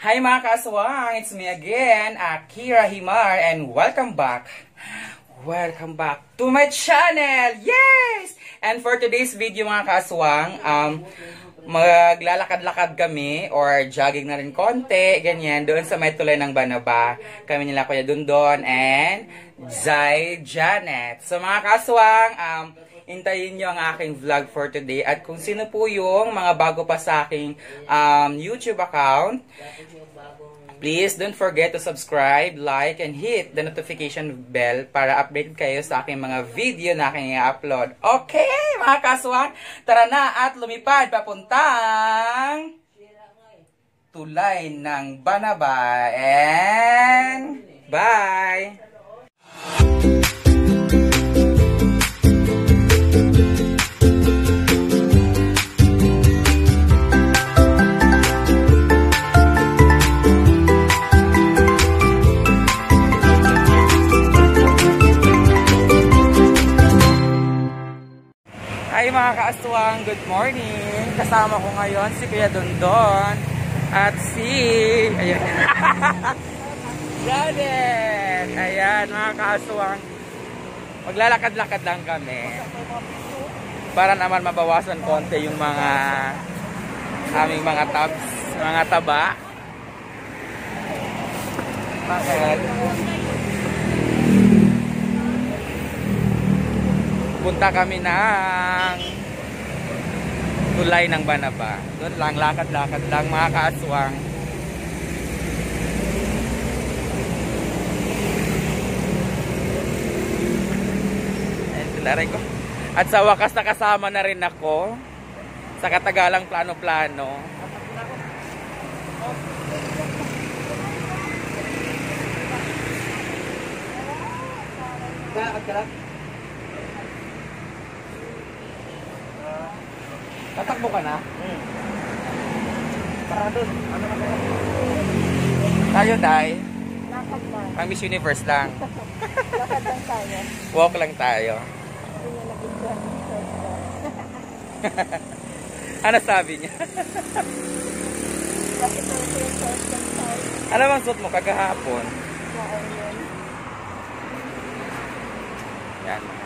Hi mga kaswang! It's me again, Akira Himar, and welcome back. Welcome back to my channel! Yes! And for today's video mga kaswang, um, maglalakad-lakad kami or jogging na rin konti, ganyan, doon sa may tulay ng Banaba. Kami nila Kuya Dundon and Zay Janet. So mga kaswang, um, Hintayin nyo ang aking vlog for today. At kung sino po yung mga bago pa sa aking um, YouTube account, please don't forget to subscribe, like, and hit the notification bell para updated kayo sa aking mga video na aking i-upload. Okay, mga kaswang, tara na at lumipad papuntang tulay ng Banaba. And bye! Hi mga kaaswang, good morning. Kasama ko ngayon si Kuya Dondon at si ayan. Janet. Ayan mga kaaswang. Maglalakad-lakad lang kami. Para naman mabawasan konti yung mga aming mga tabs, mga taba. Bakit? Punta kami ng tulay ng Banaba. Doon lang, lakad-lakad lang mga kaaswang. Ayan, ko. At sa wakas nakasama na rin ako sa katagalang plano-plano. Lakad ka lang? Tatakbo ka na? Hmm. Para doon. Ano na kaya? Tayo, Day. Lakad lang. Pang Miss Universe lang. Lakad lang tayo. Walk lang tayo. Ano sabi niya? Ano bang suot mo kagahapon? Yan.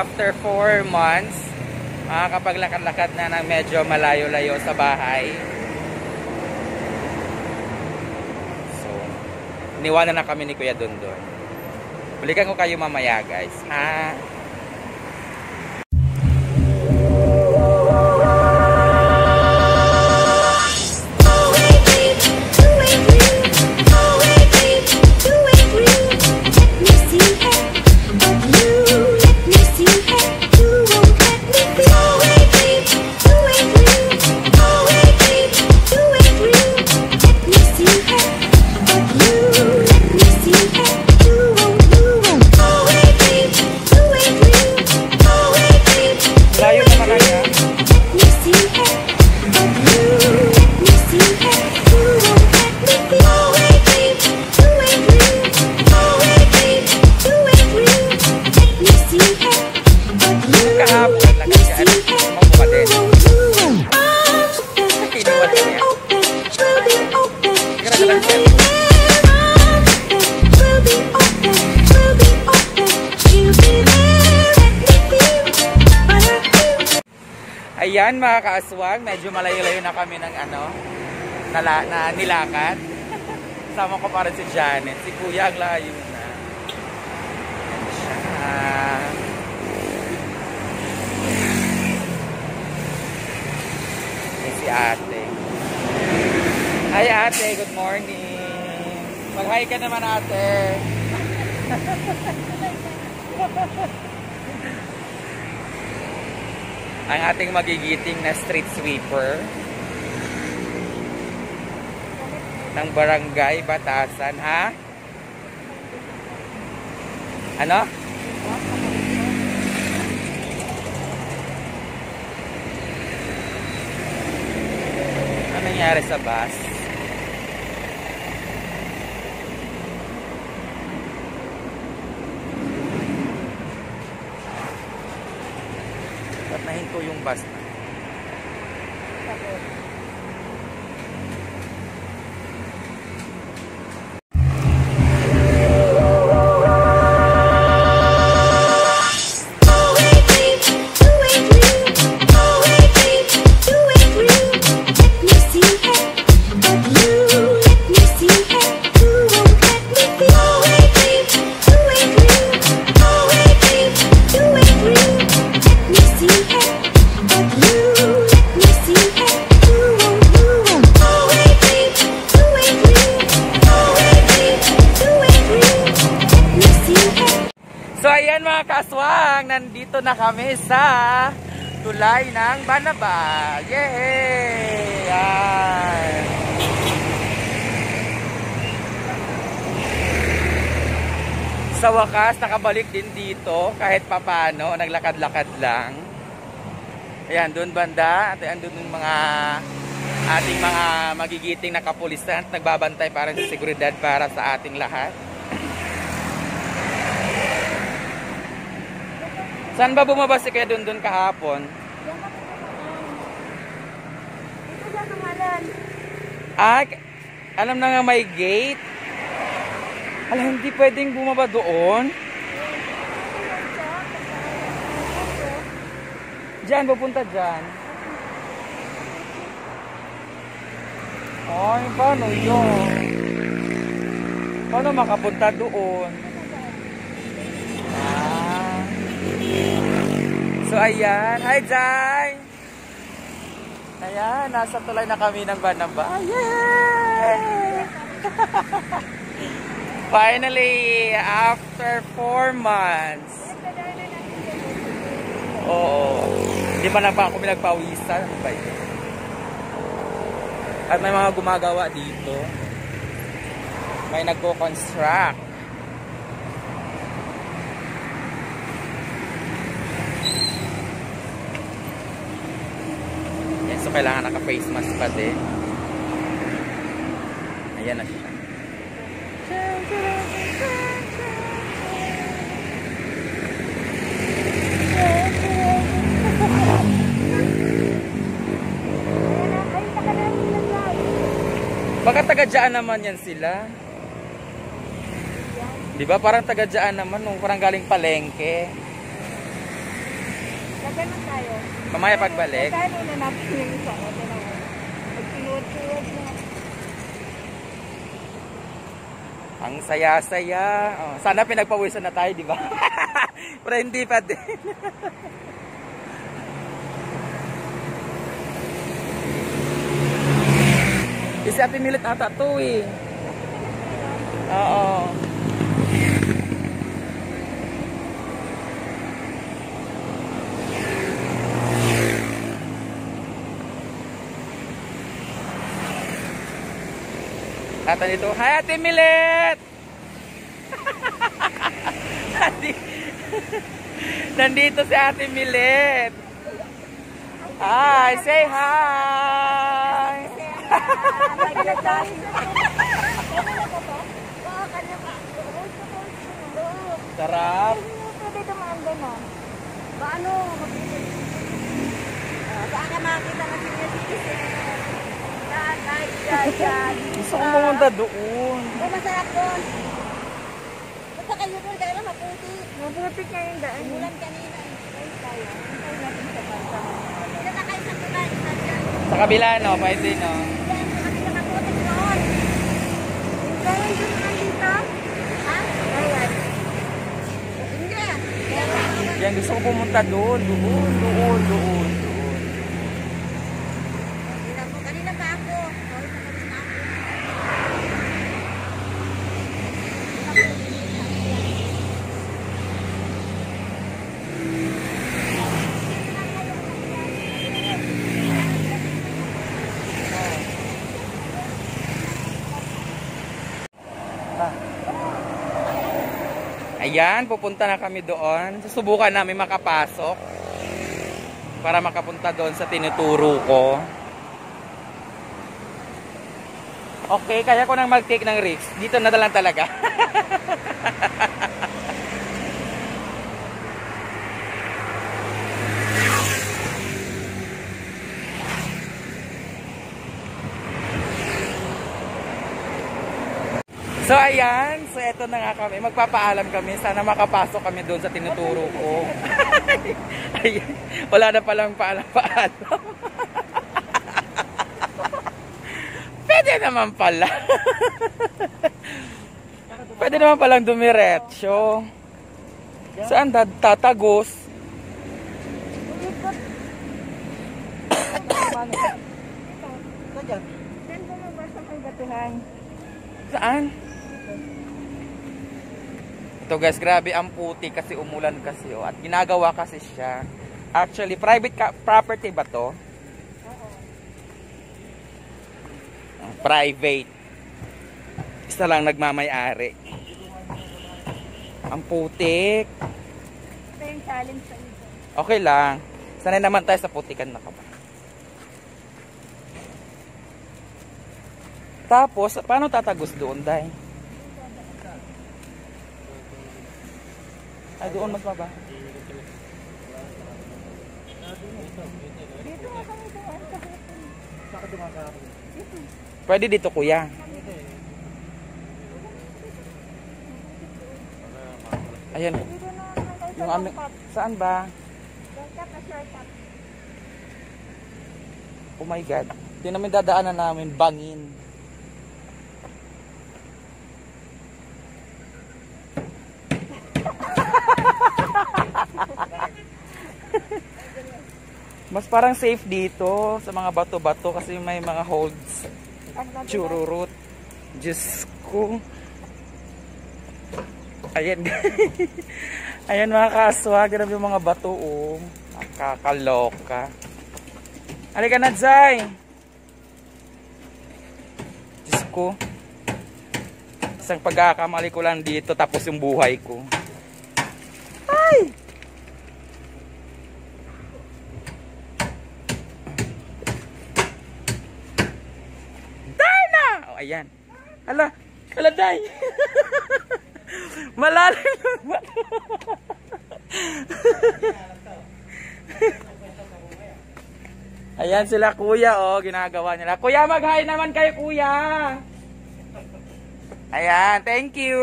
After 4 months, makakapaglakad-lakad na ng medyo malayo-layo sa bahay. So, niwanan na kami ni Kuya Dundon. Balikan ko kayo mamaya guys. Ha? Mga kaaswang, medyo malayo-layo na kami ng ano, nala, na nilakad. Sama ko pa rin si Janet. Si Kuya ang layo na. Ayan si ate. Hi ate, good morning. Mag-hi ka naman ate. ang ating magigiting na street sweeper ng barangay Batasan, ha? Ano? nangyari sa bus. Nahinto yung bus nandito na kami sa tulay ng Banaba. Yay! Yan. Sa wakas, nakabalik din dito kahit papano, naglakad-lakad lang. Ayan, doon banda, at ayan doon yung mga ating mga magigiting na kapulisan at nagbabantay para sa seguridad para sa ating lahat. Saan ba bumaba si Kuya Dundun kahapon? Dito sa pangalan. Ah, alam na nga may gate. Alam, hindi pwedeng bumaba doon. Diyan, pupunta dyan. Ay, paano yun? Paano makapunta doon? So, ayan. Hi, Jai! Ayan, nasa tulay na kami ng Banaba. Yay! Finally, after four months. Oo. Hindi pa na pa ako pinagpawisan. At may mga gumagawa dito. May nagko-construct. Yan, so kailangan naka-face mask pa din. Ayan na siya. Baka taga-dyan naman yan sila. Di ba? Parang taga-dyan naman nung parang galing palengke. Nagano tayo? Mamaya pagbalik. Kaya na natin yung isa. O. Pag sinuot-suot mo. Ang saya-saya. Oh, sana pinagpawisan na tayo, di ba? Pero hindi pa din. Isa Ate Milit ata to eh. Oo. Ata nito, Hi Ate Milet! Ate, nandito si Ate Milet. Hi, say hi! Sarap. Pwede dumaan doon ah. Paano? Saan ka makakita ng senior citizen? Daan. Gusto kong pumunta doon. Ay, masarap doon. Basta kayo doon, kaya lang maputi. Maputi nga yung daan. Umulan kanina. Sa kayo dyan. Kabila, no? Pwede, no? Dyan. Yan, gusto ko pumunta doon. Doon, doon, doon, doon. Kanina po, kanina pa ako. Sorry, nakalis na ako. Ayan, pupunta na kami doon. Susubukan namin makapasok para makapunta doon sa tinuturo ko. Okay, kaya ko nang mag-take ng risk. Dito na lang talaga. So ayan, so eto na nga kami. Magpapaalam kami. Sana makapasok kami doon sa tinuturo ko. ayan, wala na palang paalam-paalam. Pwede naman pala. Pwede naman palang dumiretso. Saan tatagos? Saan? Saan? Ito guys, grabe ang puti kasi umulan kasi oh. At ginagawa kasi siya. Actually, private property ba to? Ah, Private. Isa lang nagmamayari. Ang putik. Ito yung challenge sa iyo. Okay lang. Sanay naman tayo sa putikan na kaba. Tapos, paano tatagos doon, Day? Ay, doon mas baba. Dito nga kami. Pwede dito, kuya. Ayan. Yung amin... longkap. Saan ba? Oh my God. Hindi namin dadaanan namin. Bangin. Parang safe dito sa mga bato-bato kasi may mga holds. Chururut. Diyos ko. Ayan. Ayan mga kaswa. Grabe yung mga bato oh. Nakakaloka. Halika na, Zay. Diyos ko. Isang pagkakamali ko lang dito tapos yung buhay ko. Ay! Darna! Oh, ayan. Hala, hala, Day. Malalim. Ayan sila kuya oh, ginagawa nila. Kuya, mag-hi naman kayo kuya. Ayan, thank you.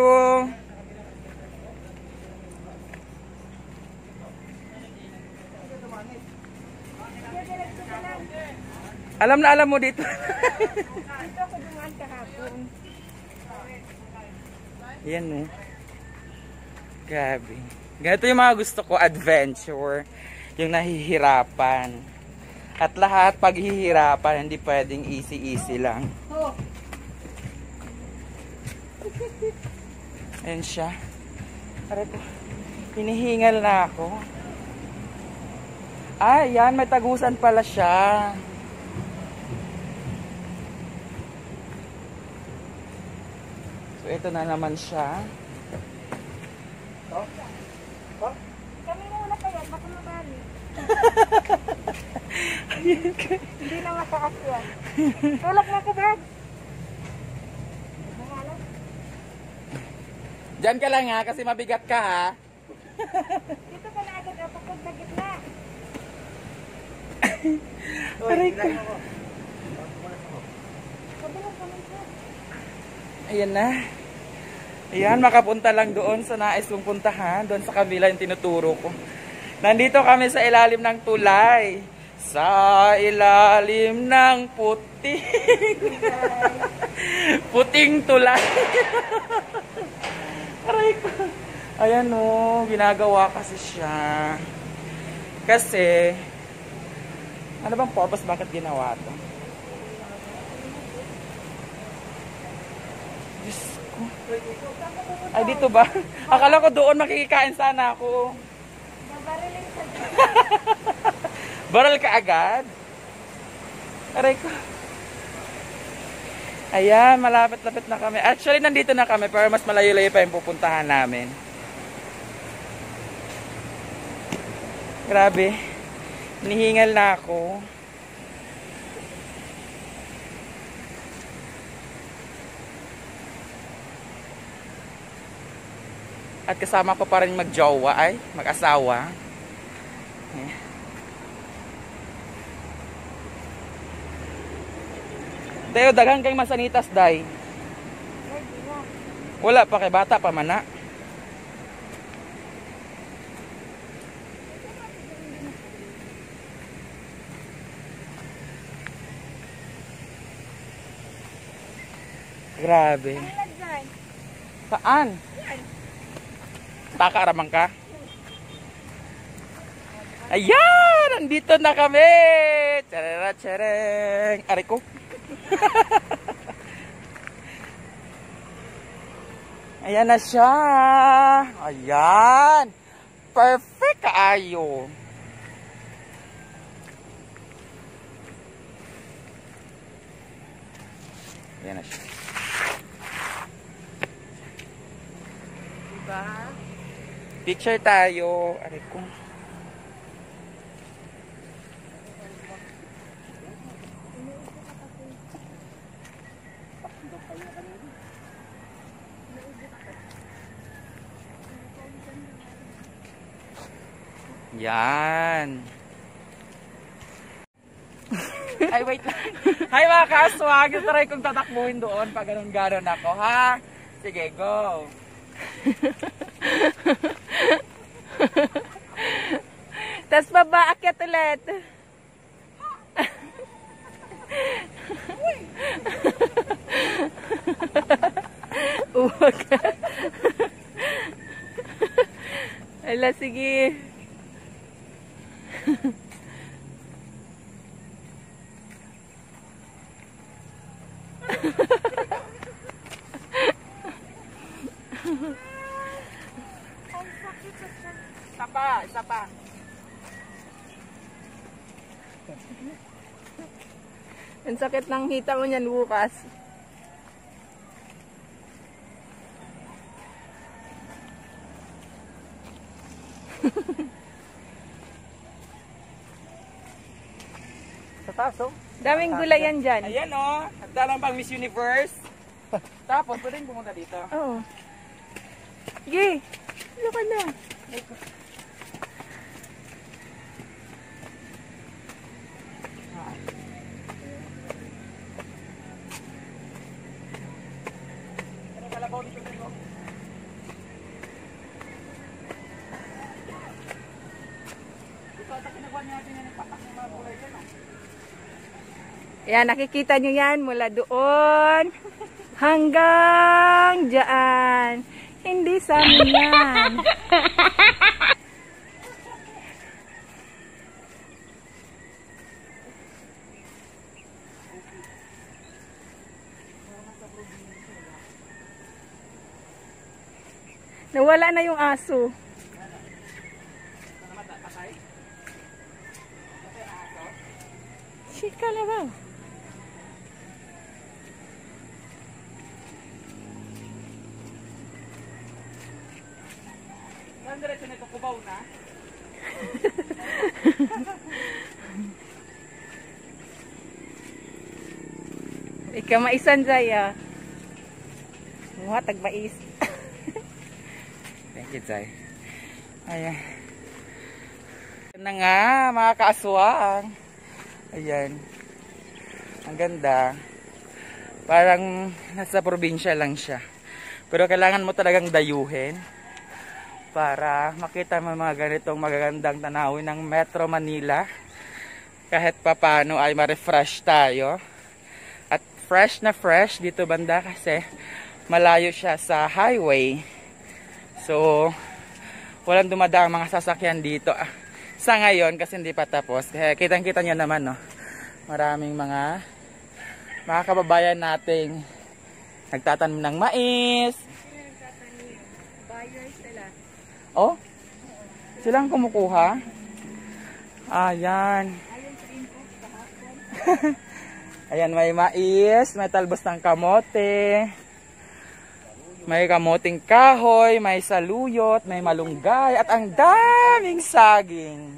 Alam na alam mo dito. Dito ako kahapon. Ayan oh. Grabe. Ganito yung mga gusto ko, adventure. Yung nahihirapan. At lahat paghihirapan, hindi pwedeng easy-easy lang. Oh, Ayan siya. Aray ko. Hinihingal na ako. Ah, yan. May tagusan pala siya. So, ito na naman siya. kami muna kaya, baka mabali. Hindi na mataas yan. Tulak na ko, Brad. Nangalan? Diyan ka lang ha, kasi mabigat ka ha. Dito ka na agad, apakod na gitna. Aray ko. Kabilang kami siya. Ayan na. Ayan, makapunta lang doon sa nais kong puntahan. Doon sa kabila yung tinuturo ko. Nandito kami sa ilalim ng tulay. Sa ilalim ng puting. puting tulay. Aray ko. Ayan o, ginagawa kasi siya. Kasi, ano bang purpose bakit ginawa to? Diyos ko. Ay, dito ba? Akala ko doon makikikain sana ako. Babariling sa Baral ka agad? Aray ko. Ayan, malapit-lapit na kami. Actually, nandito na kami, pero mas malayo-layo pa yung pupuntahan namin. Grabe. Nihingal na ako. At kasama ko pa rin magjowa ay, mag-asawa. Eh. Tayo, daghan kay masanitas, day. Wala pa kay bata pa man na. Grabe. Saan? Taka ramang ka? Ayan! Nandito na kami! Charara, chareng! Aray ko. Ayan na siya! Ayan! Perfect kaayo! Ayan na siya. Picture tayo. Aray ko. Yan. Ay, wait lang. Hi mga kaswag. Try kong tatakbuhin doon pag ganun-ganon ako, ha? Sige, go. Tapos baba, akyat ulit. Uwag. Ala, sige. Isa pa, isa pa. Ang sakit ng hita mo niyan bukas. Sa taas, oh. Daming gulay yan dyan. Ayan, oh. Handa lang pang Miss Universe. Tapos, pwede pumunta dito. Oo. Sige. Ano ka na? Ano kalabaw dito, Trio? Ito, ata kinagawa natin yan ng patak ng mga gulay dyan, oh. Yan, nakikita nyo yan mula doon hanggang dyan. Hindi sa amin yan. Nawala na yung aso. Shit ka na ba? Saan diretso nito? Kubaw na? Ikaw maisan Zaya. Muha tagmais. Thank you, Zay. Ayan. Ayan na nga, mga kaaswang. Ayan. Ang ganda. Parang nasa probinsya lang siya. Pero kailangan mo talagang dayuhin para makita mo mga ganitong magagandang tanawin ng Metro Manila. Kahit papano ay ma-refresh tayo. At fresh na fresh dito banda kasi malayo siya sa highway. So, walang dumadaang mga sasakyan dito. Ah, Sa ngayon, kasi hindi pa tapos. Kaya kitang-kita nyo naman, no? Maraming mga mga kababayan nating nagtatanim ng mais. Buyers sila. Oh? Silang kumukuha? Ayan. Ayan, may mais, may talbos ng kamote. May kamoting kahoy, may saluyot, may malunggay, at ang daming saging.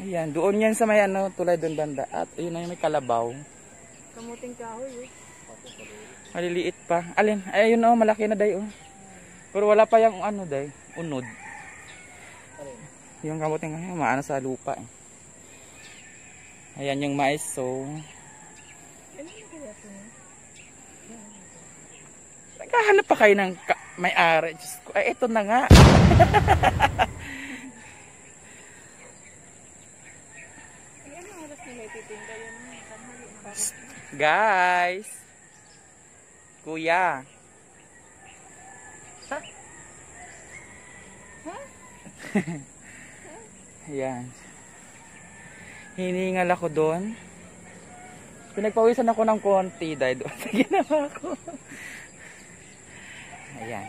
Ayan, doon yan sa may ano, tulay doon banda. At yun na yung may kalabaw. Kamuting kahoy eh. Maliliit pa. Alin? Ayun oh, malaki na day oh. Pero wala pa yung ano day, unod. Yung kamote ngayon, maano sa lupa eh. Ayan yung mais, so... Naghahanap pa kayo ng ka- may-ari. Diyos ko, Ay, ito na nga. Guys! Kuya! Ayan. Hiningal ako doon. Pinagpawisan ako ng konti dahil doon sa ginawa ko. Ayan.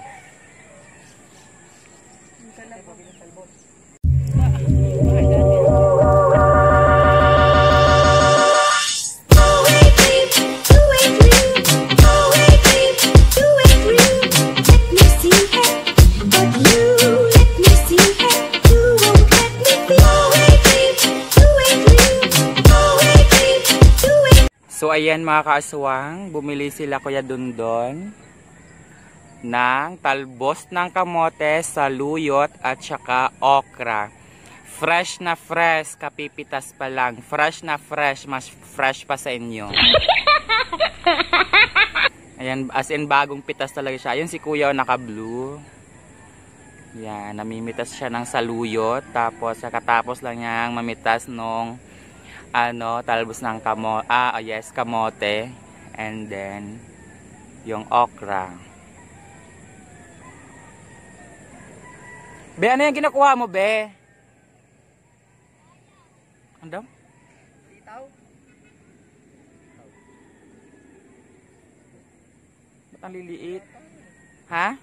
So ayan mga kaaswang, bumili sila Kuya Dundon ng talbos ng kamote, saluyot at saka okra. Fresh na fresh, kapipitas pa lang. Fresh na fresh, mas fresh pa sa inyo. Ayan, as in bagong pitas talaga siya. Ayun si Kuya oh, naka-blue. Yan, namimitas siya ng saluyot. Tapos, kakatapos lang niyang mamitas nung ano, talbos ng kamo, ah, oh yes, kamote. And then, yung okra. Be, ano yung ginakuha mo, Be? Ano? Sitaw? Ba't ang liliit? Ha?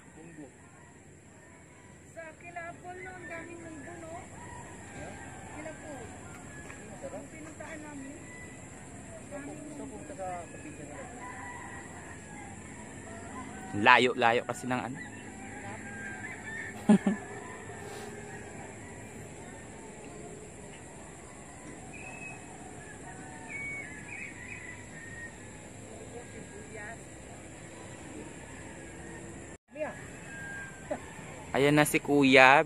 Sa Kilapol no, ang daming nandun, no? Kilapol. Ang pinuntaan namin. Ito punta sa probinsya nila. Layo, layo kasi ng ano. Ayan na si Kuya.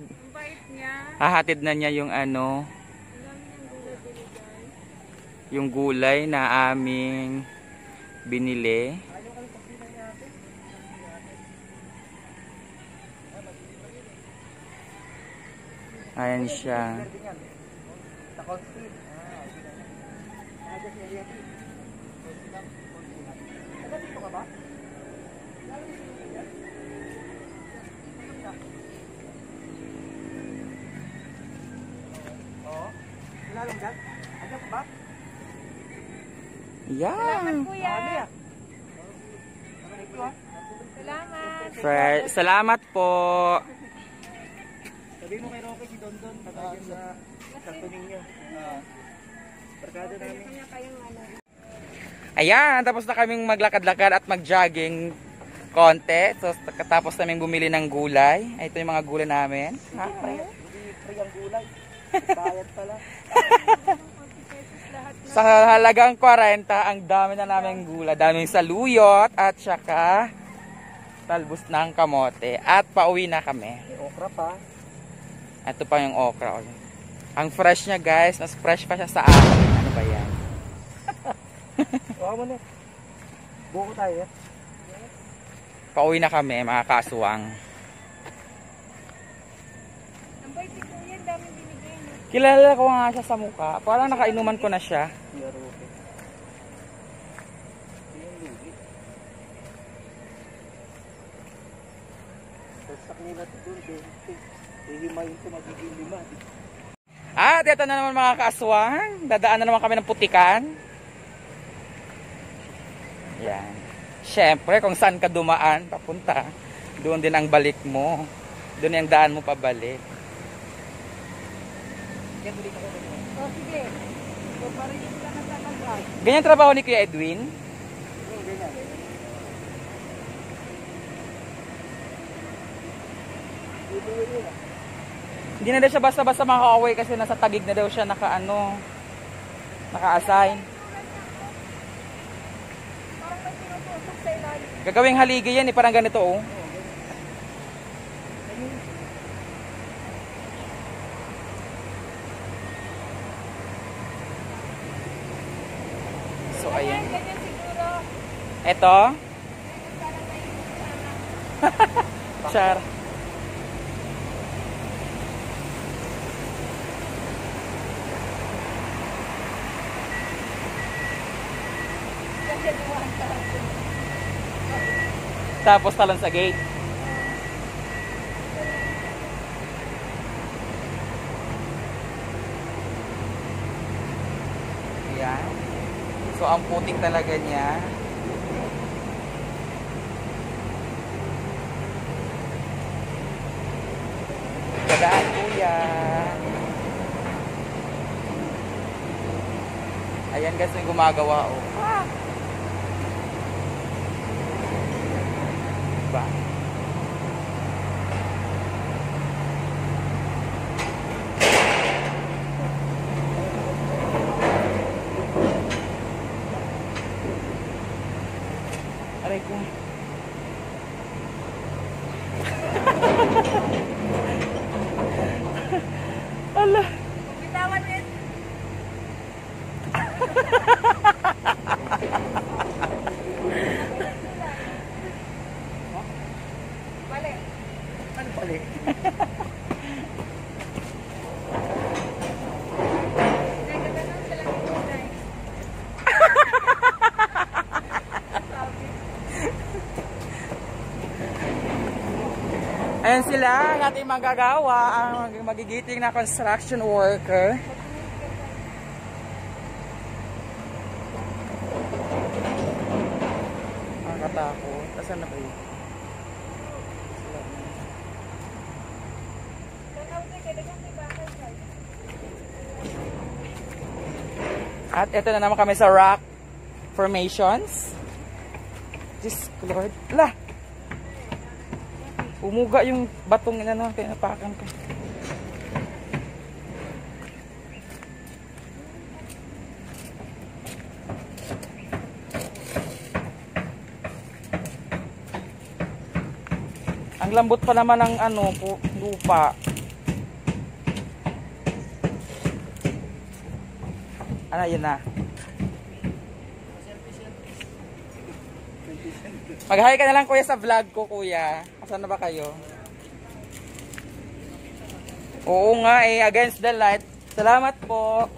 Hahatid na niya yung ano, yung gulay na aming binili. Ayan siya. Sa Constantine. Ah, okay na. Ah, just area fee. Taga dito ka ba? Oo. Lalong dyan? Andiyan ka ba? Yan. Yan? Salamat. Salamat po. Sabihin mo kay Taga dyan sa sakto ninyo. Ah. Barkada namin. Ayan, tapos na kaming maglakad-lakad at mag-jogging konti. So, katapos namin bumili ng gulay. Ay, Ito yung mga gulay namin. Ha? Hindi free ang gulay. Bayad pala. Sa halagang 40, ang dami na namin gulay. Daming saluyot at saka talbos ng kamote. At pauwi na kami. Okra pa. Ito pa yung okra. oh. Ang fresh niya guys, mas fresh pa siya sa akin. Ano ba yan? Huwag mo na. Buko tayo. eh. Pauwi na kami mga kaswang. Ang bait ni Kuya, ang daming binigay niya. Kilala ko nga siya sa mukha. Parang nakainuman ko na siya. Sa kanila ito doon, 20. Hihimayin ito magiging lima. At ito na naman mga kaaswang. Dadaan na naman kami ng putikan. Yan. Siyempre, kung saan ka dumaan, papunta. Doon din ang balik mo. Doon yung daan mo pabalik. Yan, tuloy ka ko. O, sige. So, yung. Ganyan trabaho ni Kuya Edwin. Ganyan. Hindi na daw siya basta-basta makaka-away kasi nasa tagig na daw siya naka-ano, naka-assign. Gagawing haligi yan eh, parang ganito oh. So, ayan. Ito. Char. Tapos talon sa gate. Ayan. So, ang putik talaga niya. Kadaan, kuya. Ayan guys, yung gumagawa, oh. Diba? Aray Sila, ang ating magagawa, ang magigiting na construction worker. Nakakatakot. Asan na kayo? At ito na naman kami sa rock formations. Ko, Lord. Lah! Umuga yung batong na na pinapakan ko. Ang lambot pa naman ng ano, pu- lupa. Ano, yun na. Mag-hi ka na lang kuya sa vlog ko kuya. Asan na ba kayo? Oo nga eh, against the light. Salamat po.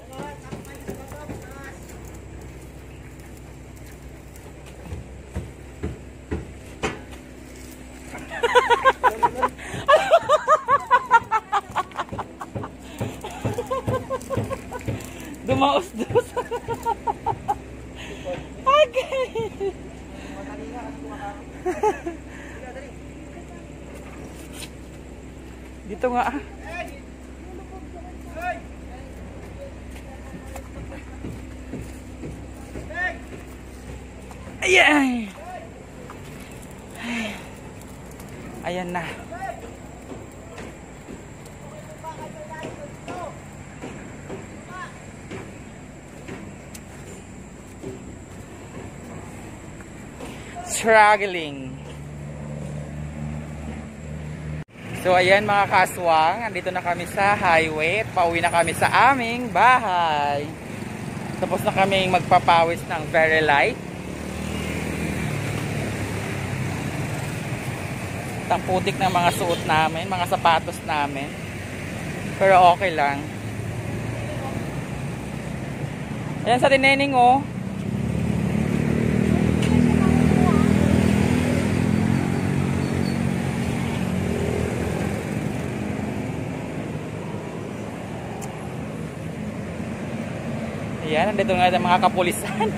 Dito nga. Ayan. Ayan na. Struggling. So ayan mga kaswang, andito na kami sa highway at pauwi na kami sa aming bahay. Tapos na kami magpapawis ng very light. Ang putik ng mga suot namin, mga sapatos namin. Pero okay lang. Ayan sa tineneng oh. Nandito nga ang mga kapulisan.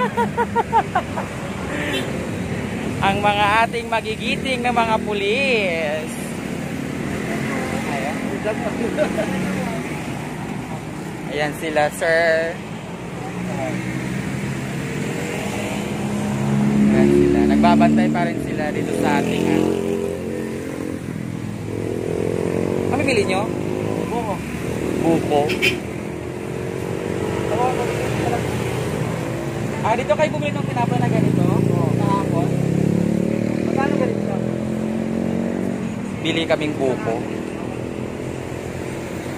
ang mga ating magigiting na mga pulis. Ayan. Ayan sila, sir. Ayan sila. Nagbabantay pa rin sila dito sa ating ano. Ano nyo? Oo. Buko. Ah, dito kayo bumili ng tinapay na ganito? Oo. Kahapon? Magkano ganito? Bili kaming buko.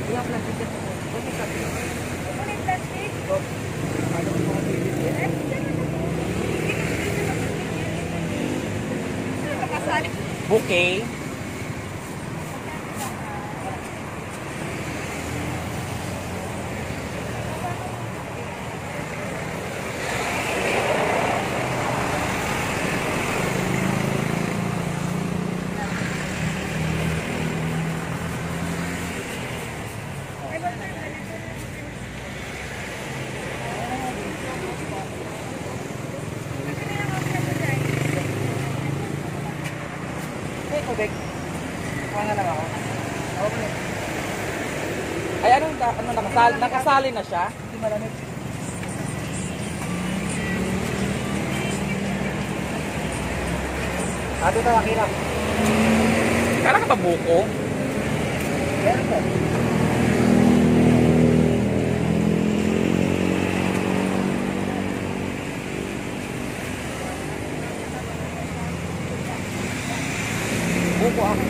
Ilang plastic yan? Plastic plastic? Plastic plastic? Ano yung mga bibig? Bouquet. Ano nakasali, na siya? Hindi malamig. Ato ito, makina. Kala ka ba buko? Meron po. Buko ako.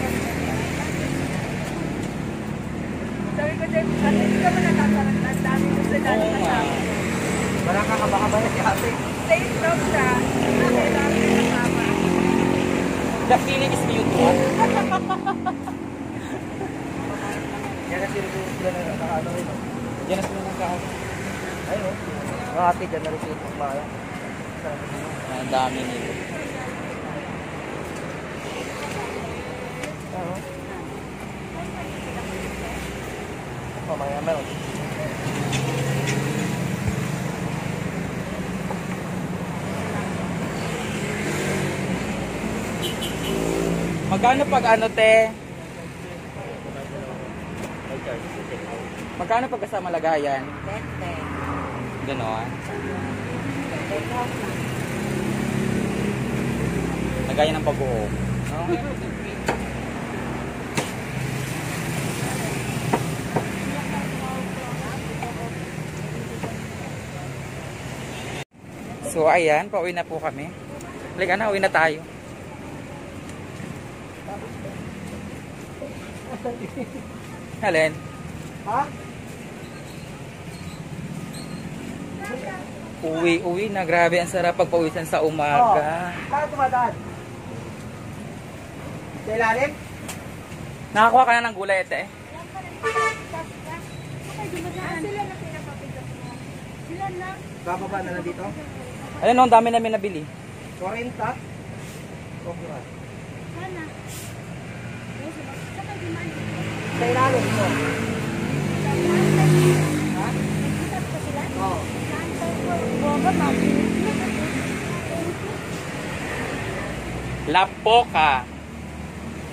Sabi ko, Jeff, sabi hindi ka ba nakasarap? Ang dami ko sa dami Oo nga. kasama. Parang na ate. Safe daw siya. Dami ko kasama. The feeling is mutual. Yan ang sinusunod sila na nakaano rin. oh. Yan na sila nagkaan. Ayun o. Mga ate dyan na rin sila pagmaya. Ang dami nito. Ano? Mamaya meron. Magkano pag ano, te? Magkano pag kasama lagayan? Bente. Ganon. Lagayan ng pag-uong. No? So ayan, pauwi na po kami. Halika na, uwi na tayo. Helen, Ha? uwi, uwi na. Grabe, ang sarap pagpawisan sa umaga. Bakit tumadaan? Sa ilalim? Nakakuha ka na ng gulay. Ah, na. Bababa na lang dito. Ayun, no, ang dami namin nabili. 40. Okay ba? Sana. Dumaan. Sa ilalim mo. Ha? Sila. Oo. Bomba, mapinig. La Poca.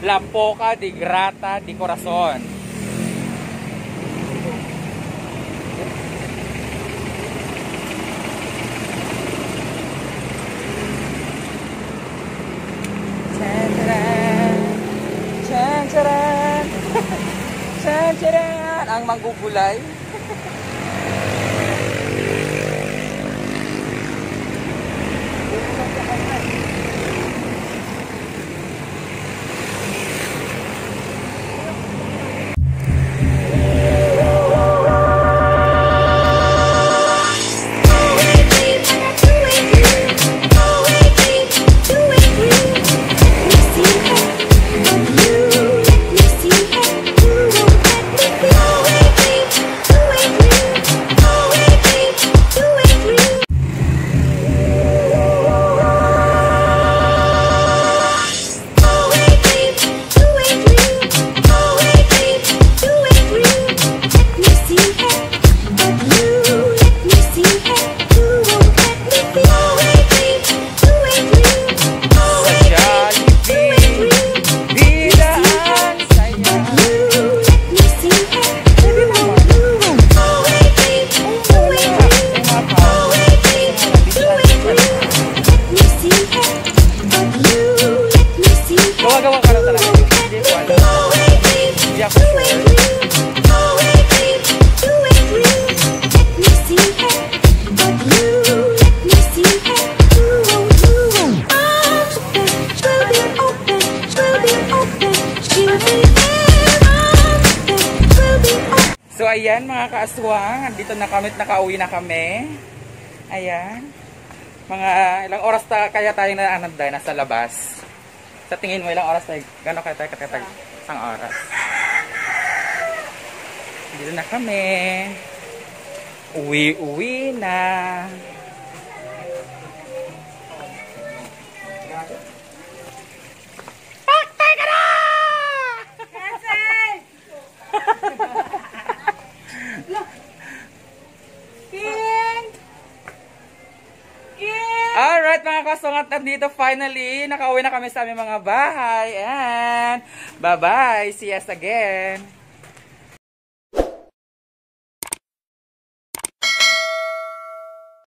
La Poca di Grata di Corazon. Manggugulay. Kaaswang, dito na kami, nakauwi na kami. Ayan. Mga ilang oras ta kaya tayo na ananday, nasa labas. Sa tingin mo, ilang oras tayo? Gano'n kaya tayo katatag? Isang oras. Dito na kami. Uwi-uwi na. Paktay ka na! Alright mga kasungat, nandito finally, nakauwi na kami sa aming mga bahay. And bye-bye, see us again.